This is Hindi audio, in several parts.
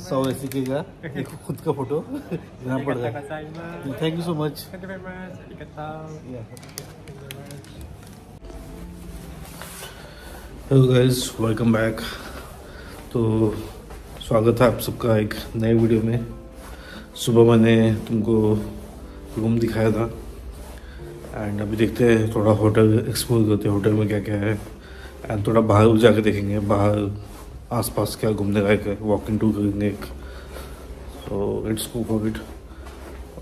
सौ ऐसी के का एक खुद का फ़ोटो यहाँ पड़ रहा है thank you so much. Hello guys welcome back तो स्वागत है आप सबका एक नए वीडियो में. सुबह मैंने तुमको रूम दिखाया था. एंड अभी देखते हैं थोड़ा होटल एक्सप्लोर करते हैं. होटल में क्या क्या है. एंड थोड़ा बाहर जाके देखेंगे. बाहर आसपास क्या घूमने लायक है? वॉकिंग टूर करेंगे एक। So it's go for it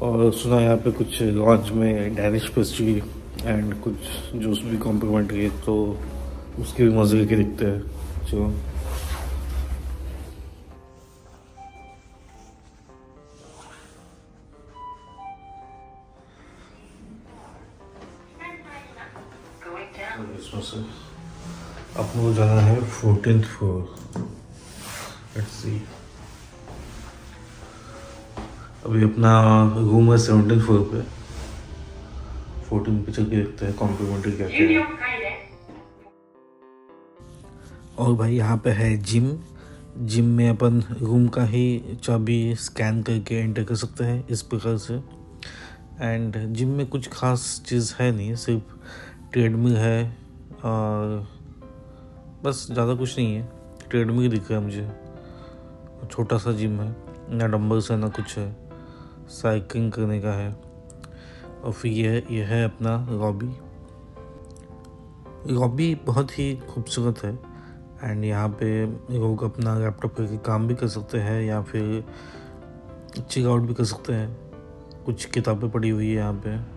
और सुना यहाँ पे कुछ लॉन्च में डैनिश पेस्ट्री एंड कुछ जूस भी कॉम्प्लीमेंट्री है तो उसके भी मज़े लेके दिखते हैं। चलो। इसमें से अपने को जाना है फोर्टीन फ्लोर लेट्स सी अभी अपना रूम है सेवनटीन फ्लोर पे। फोर्टीन पे चल के देखते हैं कॉम्प्लीमेंट्री क्या क्या है। और भाई यहाँ पे है जिम जिम में अपन रूम का ही चाबी स्कैन करके एंटर कर सकते हैं इस प्रकार से। एंड जिम में कुछ खास चीज़ है नहीं, सिर्फ़ ट्रेडमिल है और बस ज़्यादा कुछ नहीं है। ट्रेडमिल दिख रहा है मुझे। छोटा सा जिम है, ना डम्बल्स है ना कुछ है। साइकिलिंग करने का है। और फिर यह यह है अपना लॉबी। लॉबी बहुत ही खूबसूरत है। एंड यहाँ पे लोग अपना लैपटॉप करके काम भी कर सकते हैं, या फिर चेक आउट भी कर सकते हैं। कुछ किताबें पड़ी हुई है यहाँ पे।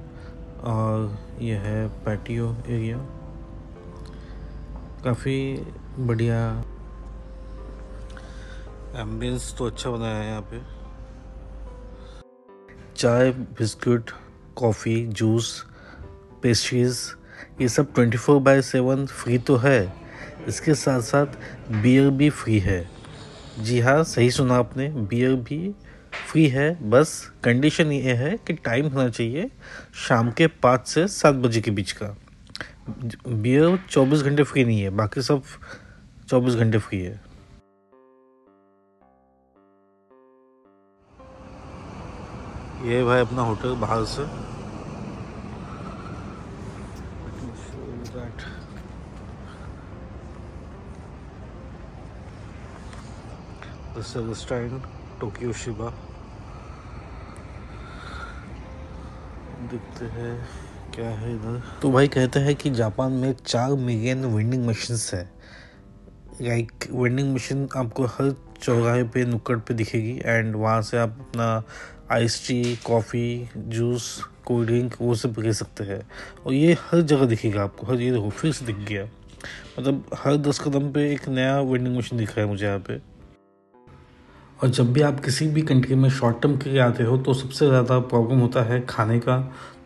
और यह है पैटियो एरिया काफ़ी बढ़िया एम्बियंस तो अच्छा बनाया है यहाँ पे। चाय, बिस्कुट, कॉफ़ी, जूस, पेस्ट्रीज, ये सब 24 फोर बाई सेवन फ्री तो है। इसके साथ साथ बियर भी फ्री है। जी हाँ सही सुना आपने बियर भी फ्री है। बस कंडीशन ये है कि टाइम होना चाहिए शाम के पाँच से सात बजे के बीच का। बियर चौबीस घंटे फ्री नहीं है, बाकी सब चौबीस घंटे फ्री है। ये भाई अपना होटल बाहर से। A restaurant, Tokyo हैं क्या है इधर। तो भाई कहते हैं कि जापान में चार मिलियन वेंडिंग मशीन्स है। लाइक वेंडिंग मशीन आपको हर चौराहे पे नुक्कड़ पे दिखेगी। एंड वहाँ से आप अपना ice tea coffee juice cold drink वो सब ले सकते हैं। और ये हर जगह दिखेगा आपको, हर, ये देखो, फिर से दिख गया। मतलब हर दस कदम पे एक नया वेंडिंग मशीन दिख रहा है मुझे यहाँ पे। और जब भी आप किसी भी कंट्री में शॉर्ट टर्म के लिए आते हो तो सबसे ज़्यादा प्रॉब्लम होता है खाने का।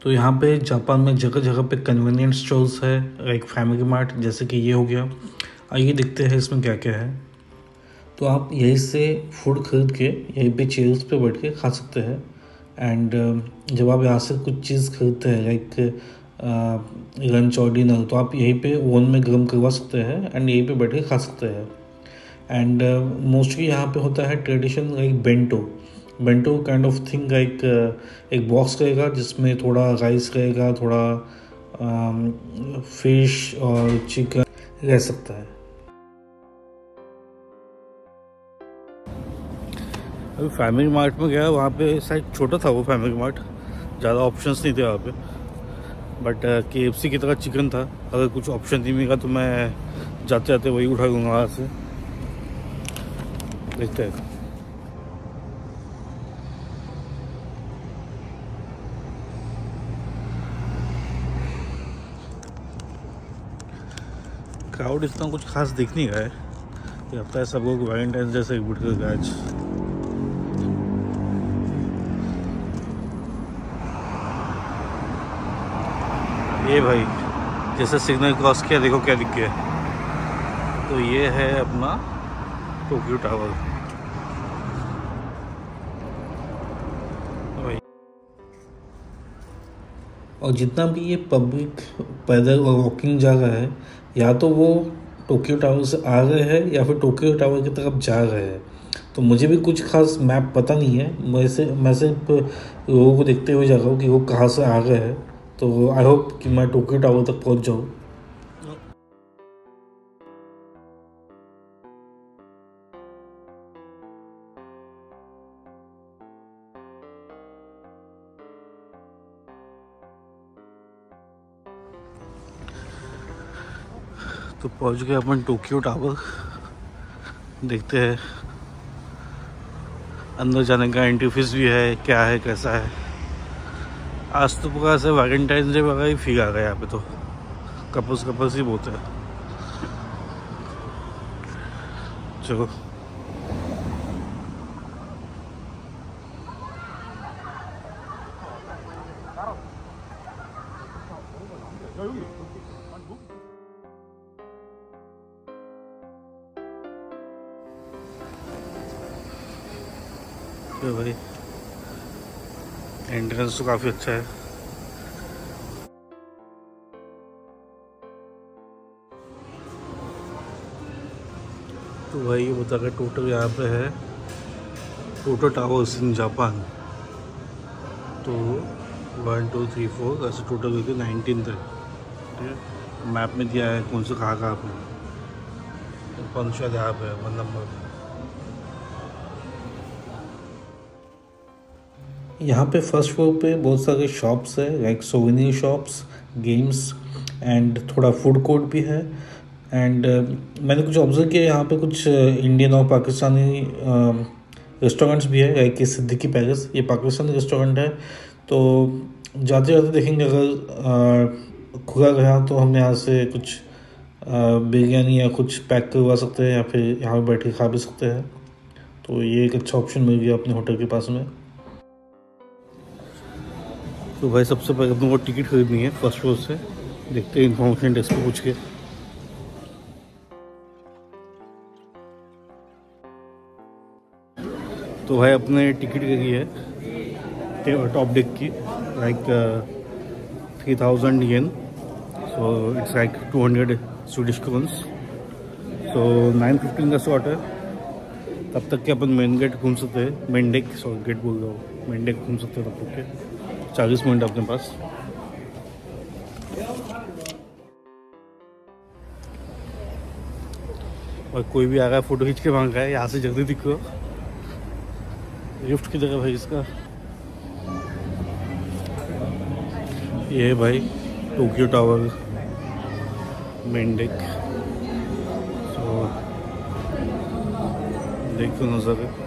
तो यहाँ पे जापान में जगह जगह पे कन्वीनियंट स्टोर्स है लाइक फैमिली मार्ट जैसे कि ये हो गया। आइए देखते हैं इसमें क्या क्या है। तो आप यहीं से फ़ूड खरीद के, यहीं पे चेयर्स पे बैठ के खा सकते हैं। एंड जब आप यहाँ से कुछ चीज़ खरीदते हैं लाइक लंच और डिनर तो आप यहीं पे ओवन में गर्म करवा सकते हैं एंड यहीं पे बैठ के खा सकते हैं। एंड मोस्टली यहाँ पे होता है tradition like bento bento kind of thing like एक बॉक्स रहेगा जिसमें थोड़ा राइस रहेगा, थोड़ा फ़िश और चिकन रह सकता है। अभी फैमिली मार्ट में गया, वहाँ पे शायद छोटा था वो फैमिली मार्ट ज़्यादा ऑप्शंस नहीं थे वहाँ पे। बट के एफ़ सी की तरह चिकन था। अगर कुछ ऑप्शन नहीं मिलेगा तो मैं जाते जाते वही उठा लूँगा वहाँ से। देखते हैं। क्राउड इतना कुछ खास दिख नहीं रहा है। लगता है सब लोग वैलेंटाइन जैसे कर गए आज ये भाई, जैसे सिग्नल क्रॉस किया, देखो क्या दिख गया। तो ये है अपना टोक्यो टावर और जितना भी ये पब्लिक पैदल और वॉकिंग जगह है, या तो वो टोक्यो टावर से आ रहे हैं, या फिर टोक्यो टावर की तरफ़ जा रहे हैं। तो मुझे भी कुछ खास मैप पता नहीं है। मैं से मैं सिर्फ़ लोगों को देखते हुए जा रहा हूँ कि वो कहाँ से आ रहे हैं। तो आई होप कि मैं टोक्यो टावर तक पहुँच जाऊँ। तो पहुँच गए अपन टोक्यो टावर। देखते हैं। अंदर जाने का एंट्री फ़ीस भी है, क्या है, कैसा है। आज तो पूरा ऐसे वैलेंटाइन डे वगैरह ही फील आ गया यहाँ पे तो। कपल्स कपल्स ही बहुत है। चलो भाई। एंट्रेंस तो काफ़ी अच्छा है। तो भाई ये बता रहे टोटल यहाँ पे है टोटल टावर्स इन जापान तो वन टू थ्री फोर ऐसे टोटल करके नाइनटीन तक ठीक है? मैप में दिया है कौन सा कहाँ कहाँ पे। कौन सा यहाँ पे वन नंबर यहाँ पे फ़र्स्ट फ्लोर पे बहुत सारे शॉप्स है like souvenir shops games and थोड़ा फ़ूड कोर्ट भी है। एंड uh, मैंने कुछ ऑब्ज़र्व किया यहाँ पे कुछ इंडियन uh, और पाकिस्तानी रेस्टोरेंट्स uh, भी है लाइक सिद्दीकी पैलेस ये पाकिस्तानी रेस्टोरेंट है। तो जाते जाते देखेंगे अगर खुला गया तो हम यहाँ से कुछ बिरयानी या कुछ पैक करवा सकते हैं या फिर यहाँ पर बैठ के खा भी सकते हैं। तो ये एक अच्छा ऑप्शन मिल गया अपने होटल के पास में। तो भाई सबसे पहले अपने को टिकट खरीदनी है फ़र्स्ट फ्लोर से। देखते हैं इन्फॉर्मेशन डेस्क पे पूछ के। तो भाई अपने टिकट करी है टॉप डेक की like three thousand yen so it's like two hundred Swedish krones so nine fifteen का स्लॉट है। तब तक के अपन मेन गेट घूम सकते हैं। मेन डेक सॉरी गेट बोल रहा हूँ। मेन डेक घूम सकते हैं तब तक के। चालीस मिनट अपने पास। और कोई भी आ है, फ़ोटो खींच के मांग रहा है, यहाँ से जल्दी दिखो। लिफ्ट की जगह भाई इसका। ये भाई Tokyo tower main deck so देखो नज़र।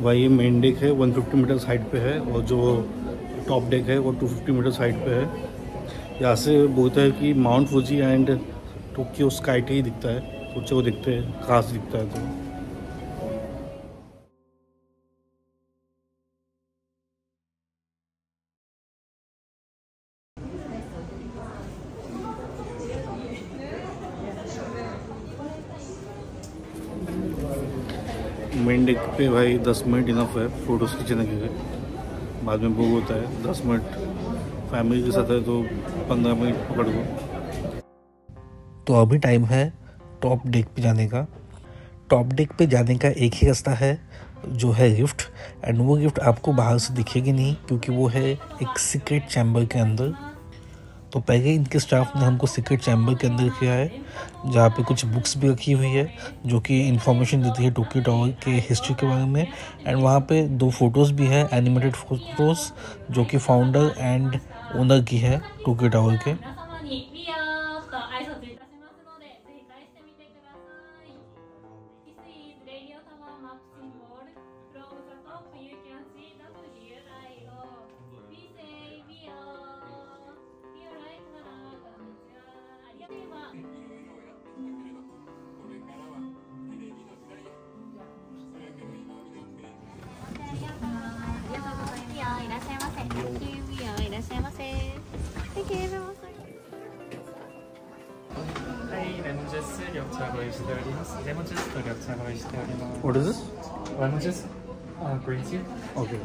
है तो ये मेन डेक है 150 मीटर हाइट पे है और जो टॉप डेक है, वो 250 मीटर हाइट पे है। यहाँ से बोलता है कि Mount Fuji and Tokyo sky ही दिखता है, सोचे वो दिखते हैं, खास दिखता है तो। मेन डेक पे भाई दस मिनट इनफ है फ़ोटोज़ खींचने के लिए। बाद में बुक होता है, दस मिनट फैमिली के साथ है तो पंद्रह मिनट पकड़ दो तो अभी टाइम है टॉप डेक पे जाने का। टॉप डेक पे जाने का एक ही रास्ता है, जो है गिफ्ट एंड वो गिफ्ट आपको बाहर से दिखेगी नहीं, क्योंकि वो है एक सीक्रेट चैम्बर के अंदर। तो पहले इनके स्टाफ ने हमको सीक्रेट चैम्बर के अंदर किया है, जहाँ पे कुछ बुक्स भी रखी हुई है, जो कि इन्फॉर्मेशन देती है टोकी टावर के हिस्ट्री के बारे में। एंड वहाँ पे दो फ़ोटोज़ भी है एनिमेटेड फ़ोटोज़ जो कि फाउंडर एंड ओनर की है टोकी टावर के। ジェス緑茶ご用意しております。レモンジェスと緑茶ご用意しております。What is this? Lemon juice, uh, green tea. Okay.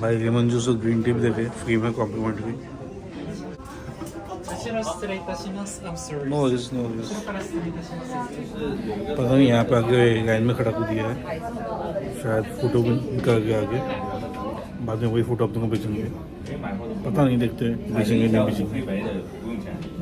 भाई लेमन जूस और ग्रीन टी भी देखे फ्री में complimentary 失礼いたします。I'm sorry. No worries, no worries. पता नहीं यहाँ पे आगे लाइन में खड़ा कर दिया है शायद फ़ोटो निकल गया आगे बाद में वही फ़ोटो आप लोगों को बेचेंगे पता नहीं देखते बेचेंगे नहीं बेचेंगे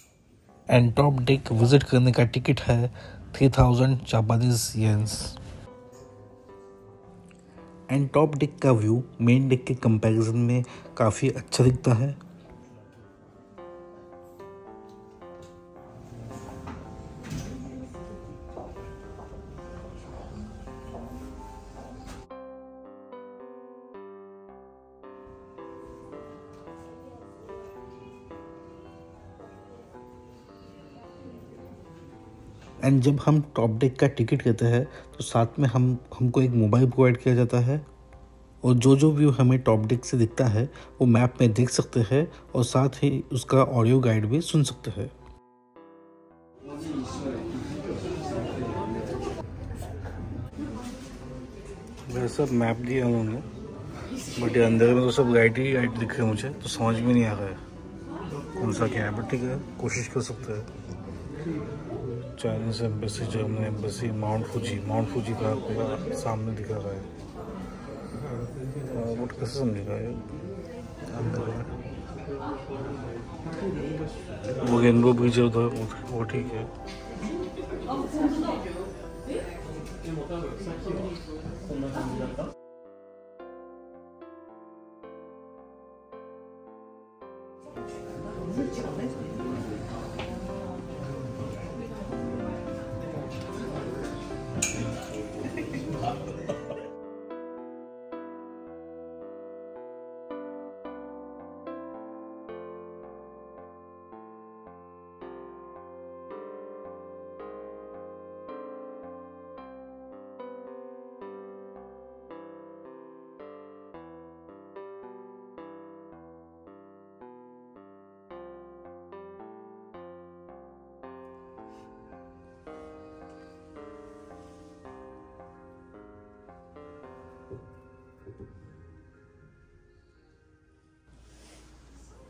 एंड टॉप डेक विज़िट करने का टिकट है 3000 Japanese yens and top deck का व्यू मेन डेक के कंपैरिजन में काफ़ी अच्छा दिखता है। एंड जब हम टॉप डेक का टिकट लेते हैं तो साथ में हम, हमको एक मोबाइल प्रोवाइड किया जाता है। और जो जो व्यू हमें टॉप डेक से दिखता है, वो मैप में देख सकते हैं और साथ ही उसका ऑडियो गाइड भी सुन सकते हैं। वैसा मैप दिया उन्होंने। बट ये अंदर में तो सब गाइड ही गाइड दिख रहे मुझे तो समझ में नहीं आ रहा है। कौन सा क्या है बट ठीक है, कोशिश कर सकते हैं। Chinese embassy, German embassy, Mount Fuji. Mount Fuji का पूरा सामने दिखा रहा है। बट कैसे समझेगा ये? है वो रेनबो है उधर वो- वो ठीक है।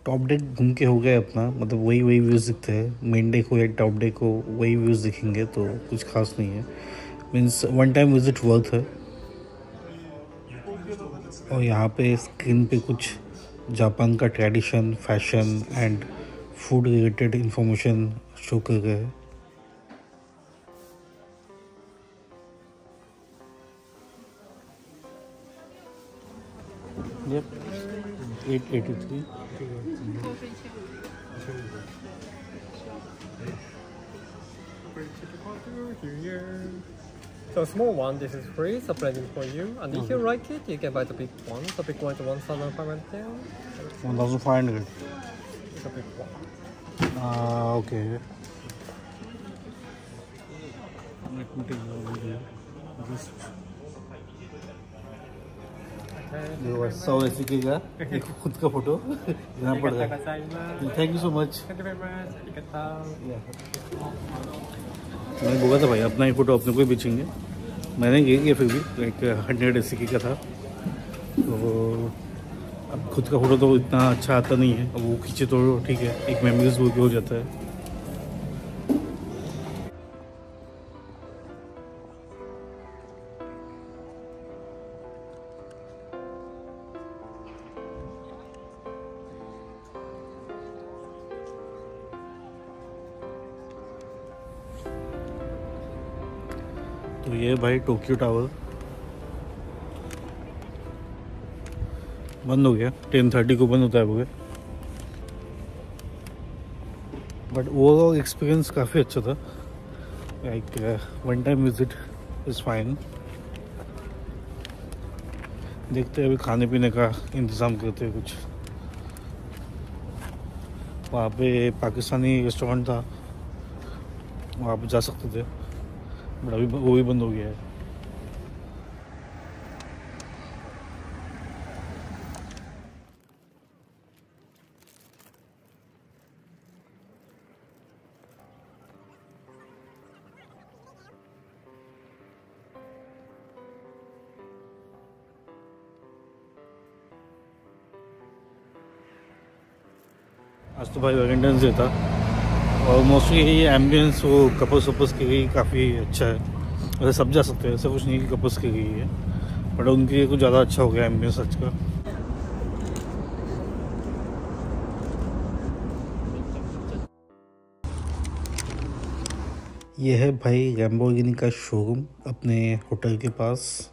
टॉप डेक घूम के हो गया अपना मतलब वही वही व्यूज़ दिखते हैं। मेन डेक हो या टॉप डेक हो, वही व्यूज़ दिखेंगे तो कुछ खास नहीं है। Means one time visit worth है और यहाँ पे स्क्रीन पे कुछ जापान का tradition fashion and food related information show कर गए हैं। Yep. 883. So small one, this is free, surprising for you. And if you like it, you can buy the big one. The big one is 1,500. 1,500. It's a big one. Ah, uh, okay. Let me take सौ ऐसी एक खुद का फ़ोटो यहाँ पड़ रहा है थैंक यू सो मच. मैंने बोला था भाई अपना ही फ़ोटो अपने को ही बेचेंगे. मैंने ये किया फिर भी लाइक हंड्रेड ए एस का था. तो अब खुद का फ़ोटो तो इतना अच्छा आता नहीं है. अब वो खींचे तो ठीक है. एक मेमोरीज वो भी हो जाता है. तो ये भाई टोक्यो टावर। बंद हो गया। टेन थर्टी को बंद होता है वो बट ओवरऑल एक्सपीरियंस काफ़ी अच्छा था। Like one time visit is fine देखते हैं अभी खाने पीने का इंतज़ाम करते हैं कुछ। वहाँ पे पाकिस्तानी रेस्टोरेंट था। वहाँ पे जा सकते थे। बट अभी वो भी बंद हो गया है। आज तो भाई वैलेंटाइंस डे था। और मोस्टली ये एम्बियंस वो कपल्स वपल्स के लिए काफ़ी अच्छा है। वैसे सब जा सकते हैं, ऐसा कुछ नहीं कि कपल्स की गई है बट उनके लिए कुछ ज़्यादा अच्छा हो गया एम्बियंस आज का। ये है भाई लैम्बोर्गिनी का शोरूम अपने होटल के पास।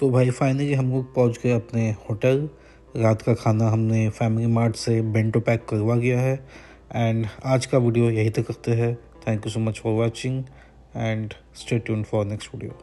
तो भाई फाइनली हम लोग पहुँच गए अपने होटल। रात का खाना हमने फैमिली मार्ट से बेंटो पैक करवा गया है। एंड आज का वीडियो यहीं तक करते हैं। Thank you so much for watching and stay tune for next video